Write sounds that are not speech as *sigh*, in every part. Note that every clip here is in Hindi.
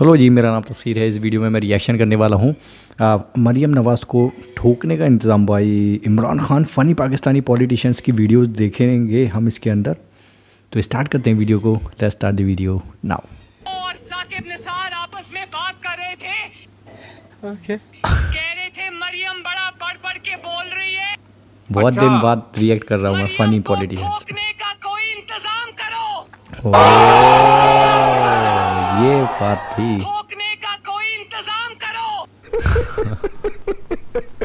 हेलो जी मेरा नाम तस्वीर है। इस वीडियो में मैं रिएक्शन करने वाला हूँ। मरियम नवाज़ को ठोकने का इंतज़ाम भाई। इमरान खान फ़नी पाकिस्तानी पॉलिटिशियंस की वीडियोस देखेंगे हम इसके अंदर। तो स्टार्ट करते हैं वीडियो को। Let's start the video now और साकिब निसार आपस में बात कर रहे थे। ओके कह रहे थे मरियम बड़ा पढ़ पढ़ के बोल रही है। बहुत अच्छा। दिन बाद रिएक्ट कर रहा हूँ मैं फ़नी पॉलिटिशियंस ठोकने का कोई इंतज़ाम करो। ये बात थी। का कोई इंतज़ाम करो।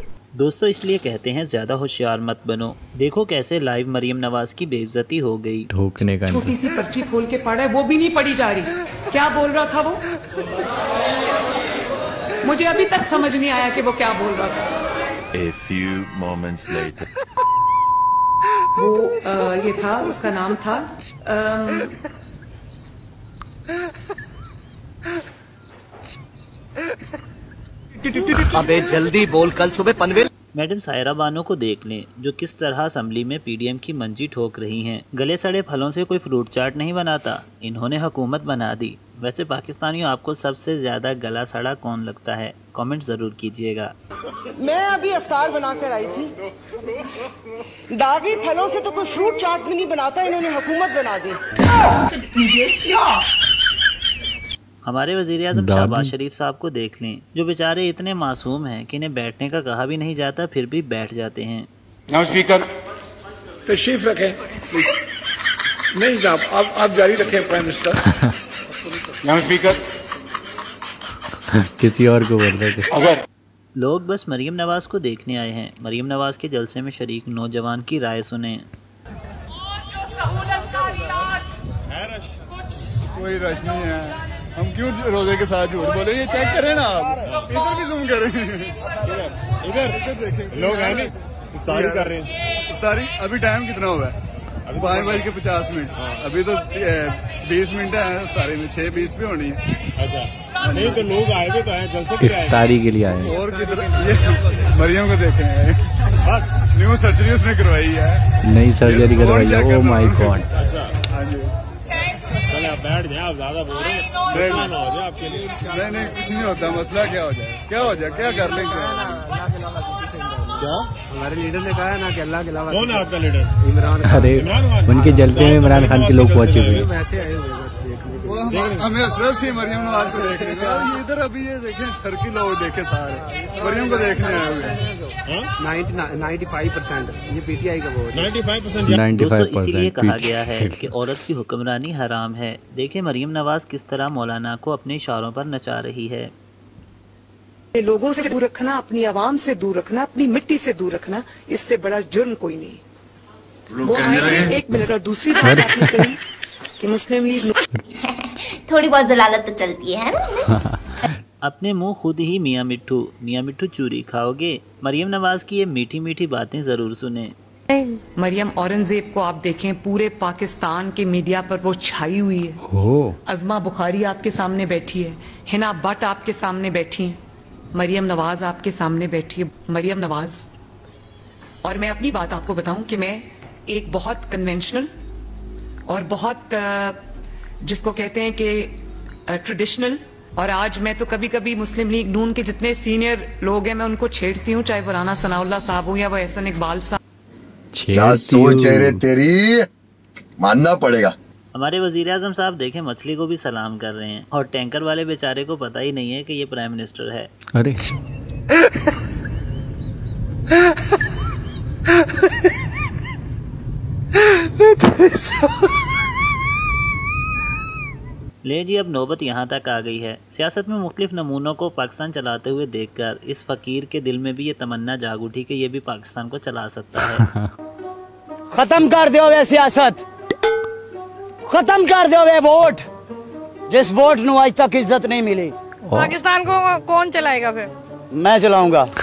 *laughs* दोस्तों इसलिए कहते हैं ज़्यादा होशियार मत बनो। देखो कैसे लाइव मरियम नवाज़ की बेइज्जती हो गई। ठोकने का छोटी सी पर्ची खोल के पढ़ा है वो भी नहीं पढ़ी जा रही। क्या बोल रहा था वो? मुझे अभी तक समझ नहीं आया कि वो क्या बोल रहा था। A few moments later. *laughs* वो अ, ये था उसका नाम था अम, अबे जल्दी बोल कल सुबह पनवेल मैडम सायरा बानो को देख लें जो किस तरह असम्बली में पीडीएम की मंजी ठोक रही हैं। गले सड़े फलों से कोई फ्रूट चाट नहीं बनाता। इन्होंने हुकूमत बना दी। वैसे पाकिस्तानियों आपको सबसे ज़्यादा गला सड़ा कौन लगता है? कमेंट ज़रूर कीजिएगा। मैं अभी अफ्तार बना कर आई थी। दागी फलों से तो कोई फ्रूट चाट भी नहीं बनाता इन्होंने हुकूमत बना दी। हमारे वज़ीर अजम। शहबाज शरीफ साहब को देख लें जो बेचारे इतने मासूम हैं कि इन्हें बैठने का कहा भी नहीं जाता फिर भी बैठ जाते हैं। स्पीकर। तशरीफ़ रखें। नहीं जनाब आप आप जारी रखें प्राइम मिनिस्टर नाउ स्पीकर। किसी और को बोल रहे अगर लोग बस मरियम नवाज़ को देखने आए हैं। मरियम नवाज़ के जलसे में शरीक नौजवान की राय सुने। कोई रश नहीं है। हम क्यों रोज़े के साथ झूठ बोले? ये चेक करें ना आप। इधर भी जूम करें। इधर। देखें लोग हैं नहीं। इफ्तारी कर रहे हैं। इफ्तारी अभी टाइम कितना हुआ है? अभी पाँच बज के पचास मिनट। अभी तो बीस मिनट है इफ्तारी में। छह बीस भी होनी है। अच्छा। नहीं तो लोग आए हुए तो आए जलसे के इफ्तारी के लिए आए और किधर ये मरियम को देखे हैं। बस। न्यू सर्जरी उसने करवाई है। नई सर्जरी करवाई है। ओ माय गॉड अच्छा। हाँ बैठ जाए आप ज़्यादा बोल रहे हैं। हो जाए आपके लिए। नहीं नहीं कुछ नहीं होता मसला क्या हो जाए? क्या हो जाए? क्या कर लेंगे? क्या? हमारे लीडर ने कहा है ना कि अल्लाह के अलावा कौन है आपका लीडर? इमरान अरे। उनके जलसे में इमरान खान के लोग पहुँचे हुए हैं। हैं हम- हमें हसरत सी मरियम नवाज़ को देखने का ये इधर अभी ये देखें ठरकी लोग देखे सारे। मरियम को देखने आए हुए हाँ। Ninety five percent. ये पीटीआई का वोट नाइन्टी फाइव परसेंट दोस्तों इसीलिए कहा गया है कि औरत की हुक्मरानी हराम है। देखें मरियम नवाज़ किस तरह मौलाना को अपने इशारों पर नचा रही है। लोगों से दूर रखना अपनी आवाम से दूर रखना अपनी मिट्टी से दूर रखना इससे बड़ा जुर्म कोई नहीं। वो आए थे, एक मिनट और दूसरी बात आपने कही कि मुस्लिम लीग *laughs* थोड़ी बहुत जलालत तो चलती है ना? *laughs* अपने मुँह खुद ही मियाँ मिट्ठू मियाँ मिट्ठू चूरी खाओगे? मरियम नवाज़ की ये मीठी मीठी बातें ज़रूर सुने। मरियम औरंगज़ेब को आप देखें पूरे पाकिस्तान के मीडिया पर वो छाई हुई है। अजमा बुखारी आपके सामने बैठी है हिना भट्ट आपके सामने बैठी है। मरियम नवाज़ आपके सामने बैठी है। मरियम नवाज़ और मैं अपनी बात आपको बताऊँ कि मैं एक बहुत कन्वेंशनल और बहुत जिसको कहते हैं कि ट्रेडिशनल और आज मैं तो कभी कभी मुस्लिम लीग नून के जितने सीनियर लोग हैं मैं उनको छेड़ती हूँ चाहे वो राना सनाउल्ला साहब हो या वो एहसन इकबाल साहब क्या सोच है रे तेरी मानना पड़ेगा हमारे वज़ीर आज़म साहब देखें मछली को भी सलाम कर रहे हैं और टैंकर वाले बेचारे को पता ही नहीं है कि ये प्राइम मिनिस्टर है अरे ले जी अब नौबत यहाँ तक आ गई है। सियासत में मुख्तलिफ़ नमूनों को पाकिस्तान चलाते हुए देखकर इस फकीर के दिल में भी ये तमन्ना जाग उठी कि ये भी पाकिस्तान को चला सकता है। *laughs* खत्म कर दो वे सियासत। खत्म कर दो वे वोट। जिस वोट नु आज तक इज़्ज़त नहीं मिली। पाकिस्तान को कौन चलाएगा फिर? मैं चलाऊँगा। *laughs*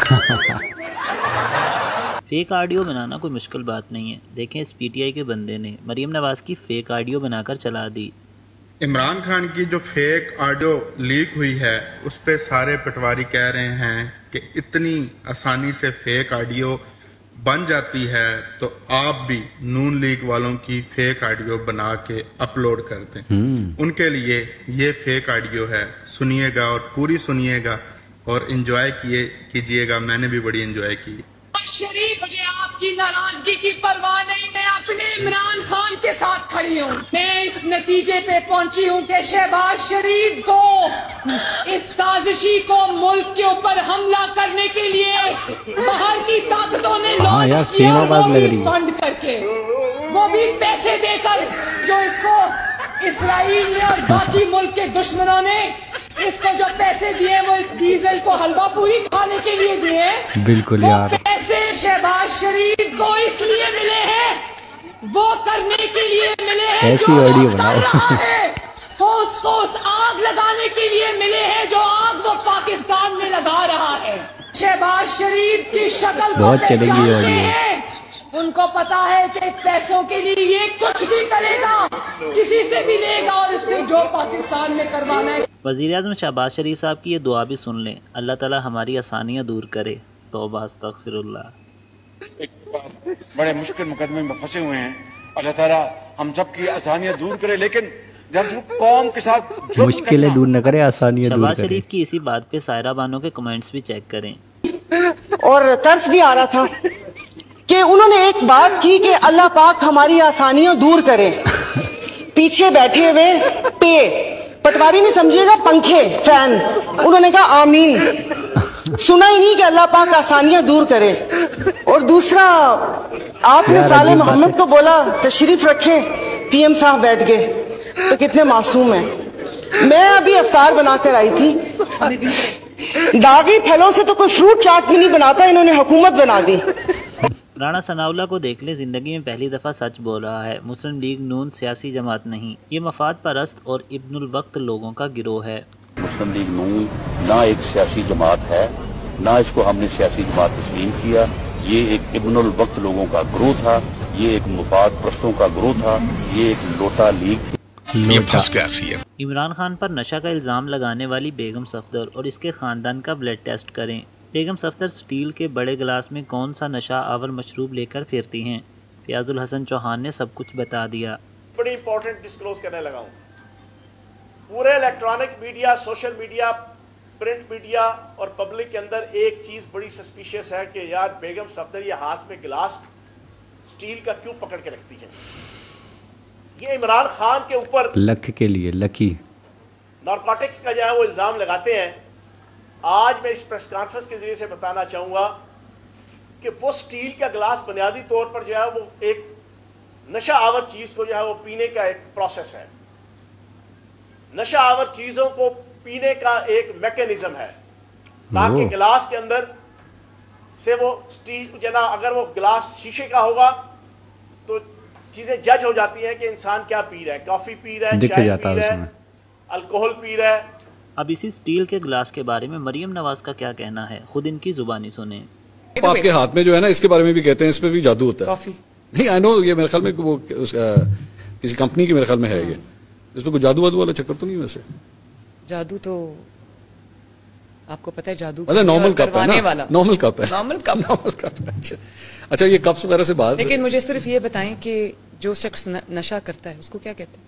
फेक ऑडियो बनाना कोई मुश्किल बात नहीं है। देखें इस पीटीआई के बंदे ने मरियम नवाज़ की फेक ऑडियो बनाकर चला दी। इमरान खान की जो फेक ऑडियो लीक हुई है उस पर सारे पटवारी कह रहे हैं कि इतनी आसानी से फेक ऑडियो बन जाती है तो आप भी नून लीग वालों की फेक ऑडियो बना के अपलोड कर दें। उनके लिए ये फेक ऑडियो है। सुनिएगा और पूरी सुनिएगा और एंजॉय किए कीजिएगा। मैंने भी बड़ी एंजॉय की। शरीफ मुझे आपकी नाराज़गी की परवाह नहीं मैं अपने इमरान खान के साथ खड़ी हूँ मैं इस नतीजे पे पहुँची हूँ कि शहबाज शरीफ को इस साजिशी को मुल्क के ऊपर हमला करने के लिए बाहर की ताकतों ने हाँ लॉन्च किया। फंड करके वो भी पैसे देकर जो इसको इसराइल ने और बाकी मुल्क के दुश्मनों ने इसको जो पैसे दिए वो इस डीजल को हलवा पूरी खाने के लिए दिए। बिल्कुल यार। पैसे शहबाज शरीफ को इसलिए मिले हैं वो करने के लिए मिले हैं ऐसी ऑडियो बनाओ। वो उसको उस आग लगाने के लिए मिले हैं जो आग वो पाकिस्तान में लगा रहा है। शहबाज शरीफ की शक्ल बहुत चलेगी ऑडियो। उनको पता है कि पैसों के लिए ये कुछ भी करेगा। किसी से भी लेगा और इससे जो पाकिस्तान में करवाना है। वज़ीर अजम शहबाज शरीफ साहब की ये दुआ भी सुन लें। अल्लाह ताला हमारी आसानियाँ दूर करे। तोबा अस्तगफिरुल्लाह। बड़े मुश्किल मुकदमे में फंसे हुए हैं। अल्लाह ताला हम सब की आसानियाँ दूर करे लेकिन कौम के साथ मुश्किलें दूर न करे आसानियाँ दूर शहबाज शरीफ की इसी बात पे सायरा बानो के कमेंट्स भी चेक करें। और तर्स भी आ रहा था। कि उन्होंने एक बात की कि अल्लाह पाक हमारी आसानियाँ दूर करे। पीछे बैठे हुए पे पटवारी नहीं समझिएगा पंखे फ़ैन। उन्होंने कहा आमीन। सुना ही नहीं कि अल्लाह पाक आसानियाँ दूर करे। और दूसरा आपने साले मोहम्मद को बोला तशरीफ़ रखे पीएम साहब बैठ गए। तो कितने मासूम हैं। मैं अभी अवतार बनाकर आई थी। दागी फलों से तो कोई फ्रूट चाट भी नहीं बनाता इन्होंने हुकूमत बना दी। राणा सनाउल्ला को देख ले ज़िंदगी में पहली दफ़ा सच बोल रहा है। मुस्लिम लीग नून सियासी जमात नहीं। ये मफाद परस्त और इब्नुल वक्त लोगों का गिरोह है। मुस्लिम लीग नून ना एक सियासी जमात है ना इसको हमने सियासी जमात तस्लीम किया। ये एक इब्नुल वक्त लोगों का ग्रोह था ये एक मुफाद परस्तों का ग्रोह था ये एक लोटा लीग इमरान खान पर नशा का इल्ज़ाम लगाने वाली बेगम सफदर और इसके ख़ानदान का ब्लड टेस्ट करें। बेगम सफदर स्टील के बड़े गिलास में कौन सा नशा आवर मशरूब लेकर फिरती हैं? फयाजुल हसन चौहान ने सब कुछ बता दिया। बड़ी इंपॉर्टेंट डिस्क्लोज करने लगा हूँ। पूरे electronic media social media print media और पब्लिक के अंदर एक चीज़ बड़ी सस्पिशियस है कि यार बेगम सफदर ये हाथ में गिलास स्टील का क्यों पकड़ के रखती है? ये इमरान खान के ऊपर लख के लिए लकी। नारकोटिक्स का जो है वो इल्ज़ाम लगाते हैं आज मैं इस प्रेस कॉन्फ्रेंस के ज़रिए से बताना चाहूँगा कि वो स्टील का गिलास बुनियादी तौर पर जो है वो एक नशा आवर चीज़ को जो है वो पीने का एक प्रोसेस है। नशा आवर चीज़ों को पीने का एक मैकेनिज्म है। ताकि गिलास के अंदर से वो स्टील जना अगर वो गिलास शीशे का होगा तो चीज़ें जज हो जाती हैं कि इंसान क्या पी रहा है। कॉफ़ी पी रहा है चाय पी रहा है अल्कोहल पी रहा है। अब इसी स्टील के ग्लास के बारे में मरियम नवाज़ का क्या कहना है? खुद इनकी जुबानी सुने। आपके हाथ में जो है ना इसके बारे में भी कहते हैं इसमें भी जादू होता है। नहीं आई नो ये मेरे ख्याल में वो किसी कंपनी की मेरे ख्याल में है ये। इसमें कोई जादू वादू वाला चक्कर तो नहीं वैसे? जादू तो आपको पता है जादू मतलब नॉर्मल कप है ना? नॉर्मल कप है। नॉर्मल कप नॉर्मल कप अच्छा। अच्छा ये कप्स वगैरह से बात लेकिन मुझे सिर्फ़ ये बताएँ कि जो शख्स नशा करता है उसको क्या कहते हैं?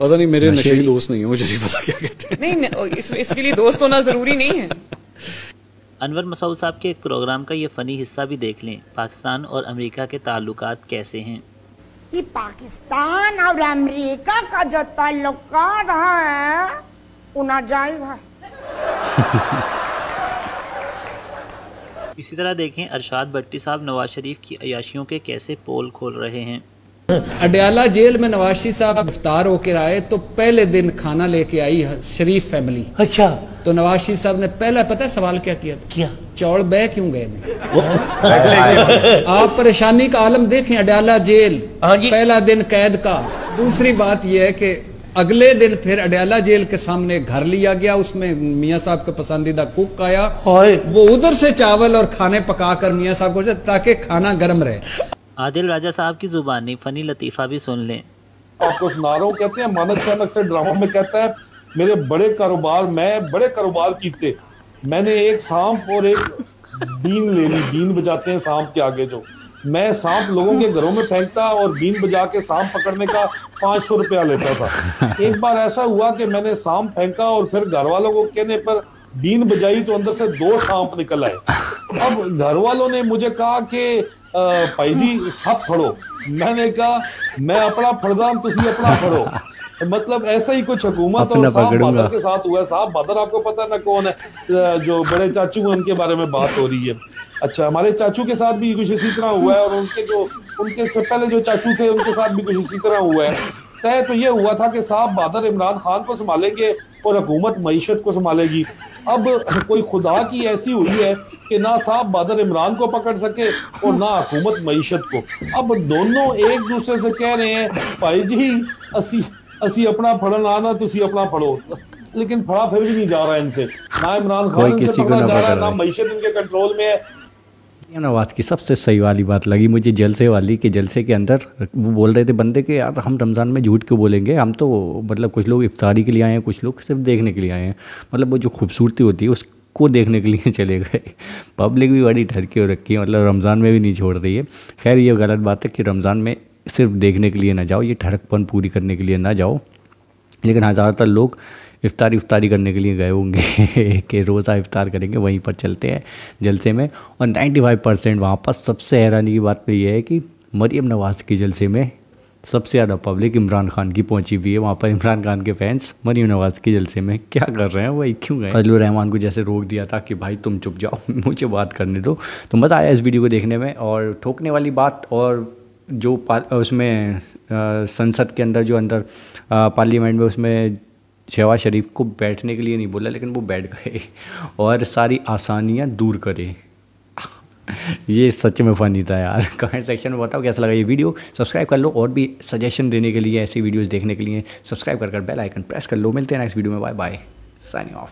पता नहीं मेरे नशे- नशेड़ी दोस्त नहीं है मुझे नहीं पता क्या कहते हैं। नहीं इस, इसके लिए दोस्त होना ज़रूरी नहीं है। अनवर मसूद साहब के एक प्रोग्राम का ये फ़नी हिस्सा भी देख लें। पाकिस्तान और अमेरिका के ताल्लुकात कैसे हैं? कि पाकिस्तान और अमेरिका का जो ताल्लुकात है वो नाजायज है। इसी तरह देखें अरशाद भट्टी साहब नवाज़ शरीफ की अयाशियों के कैसे पोल खोल रहे हैं। अडयाला जेल में नवाज़ शरीफ साहब इफ्तार होकर आए तो पहले दिन खाना लेके आई शरीफ फैमिली। अच्छा। तो नवाज़ शरीफ साहब ने पहला पता है सवाल क्या किया था? क्या? चौड़ बह क्यों गए ने आप परेशानी का आलम देखें अडयाला जेल पहला दिन कैद का। दूसरी बात यह है कि अगले दिन फिर अडयाला जेल के सामने घर लिया गया उसमें मियाँ साहब का पसंदीदा कुक आया। वो उधर से चावल और खाने पकाकर मियाँ साहब को ताकि खाना गर्म रहे। आदिल राजा साहब की जुबानी फ़नी लतीफ़ा भी सुन लें। आपको सुना रहा हूँ कहते हैं, मानस खान अक्सर ड्रामा में कहता है, मेरे बड़े कारोबार, मैं बड़े कारोबार कीते। मैंने एक सांप और एक बीन ले ली, बीन बजाते हैं सांप के आगे जो। मैं सांप लोगों के घरों में फेंकता और बीन बजा के सांप पकड़ने का पाँच सौ रुपया लेता था। एक बार ऐसा हुआ कि मैंने सांप फेंका और फिर घर वालों को कहने पर बीन बजाई तो अंदर से दो सांप निकल आए। अब घर वालों ने मुझे कहा कि भाई जी सब फड़ो। मैंने कहा मैं अपना फड़दा तुम अपना फड़ो। मतलब ऐसा ही कुछ हुकूमत और साहब बादर के साथ हुआ है। साहब बादर आपको पता ना कौन है? जो बड़े चाचू हैं उनके बारे में बात हो रही है। अच्छा हमारे चाचू के साथ भी कुछ इसी तरह हुआ है और उनके जो उनके से पहले जो चाचू थे उनके साथ भी कुछ इसी तरह हुआ है। तय तो ये हुआ था कि साहब बादर इमरान खान को संभालेंगे और हुकूमत मीशत को संभालेगी। अब कोई खुदा की ऐसी हुई है कि ना साहब बादर इमरान को पकड़ सके और ना हुकूमत मीशत को। अब दोनों एक दूसरे से कह रहे हैं भाई जी असी असी अपना फड़न आना तुसी अपना फड़ो। लेकिन फड़ा फिर भी नहीं जा रहा है इनसे। ना इमरान खान इनसे पकड़ा जा रहा है ना मीशत इनके कंट्रोल में है। नवाज़ की सबसे सही वाली बात लगी मुझे जलसे वाली कि जलसे के अंदर वो बोल रहे थे बंदे के, यार, हम रमज़ान में झूठ क्यों बोलेंगे? हम तो मतलब कुछ लोग इफ्तारी के लिए आए हैं, कुछ लोग सिर्फ़ देखने के लिए आए हैं। मतलब वो जो खूबसूरती होती है, उसको देखने के लिए *laughs* चले गए। पब्लिक भी बड़ी ठरकी हो रखी है मतलब रमज़ान में भी नहीं छोड़ रही है। खैर, ये गलत बात है कि रमज़ान में सिर्फ़ देखने के लिए ना जाओ, ये ठरकपन पूरी करने के लिए ना जाओ। लेकिन हाँ ज़्यादातर लोग इफ्तारी उफ्तारी करने के लिए गए होंगे *laughs* कि रोज़ा इफ्तार करेंगे, वहीं पर चलते हैं जलसे में। और 95 परसेंट वहाँ पर सबसे हैरानी की बात तो ये है कि मरीम नवाज़ के जलसे में सबसे ज़्यादा पब्लिक इमरान खान की पहुँची हुई है। वहाँ पर इमरान खान के फैंस मरीम नवाज़ के जलसे में क्या कर रहे हैं, वही क्यों गए? फजल रहमान को जैसे रोक दिया था कि भाई तुम चुप जाओ, *laughs* मुझे बात करने दो। तो मज़ा आया इस वीडियो को देखने में और ठोकने वाली बात और जो उसमें संसद के अंदर, जो अंदर पार्लियामेंट में उसमें शहबाज शरीफ को बैठने के लिए नहीं बोला, लेकिन वो बैठ गए और सारी आसानियाँ दूर करे। ये सच में फ़नी था यार। कमेंट सेक्शन में बताओ कैसा लगा ये वीडियो सब्सक्राइब कर लो और भी सजेशन देने के लिए, ऐसी वीडियोस देखने के लिए सब्सक्राइब कर कर बेल आइकन प्रेस कर लो। मिलते हैं नेक्स्ट वीडियो में। Bye bye signing off